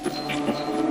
Thank you.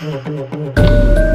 No, no, no.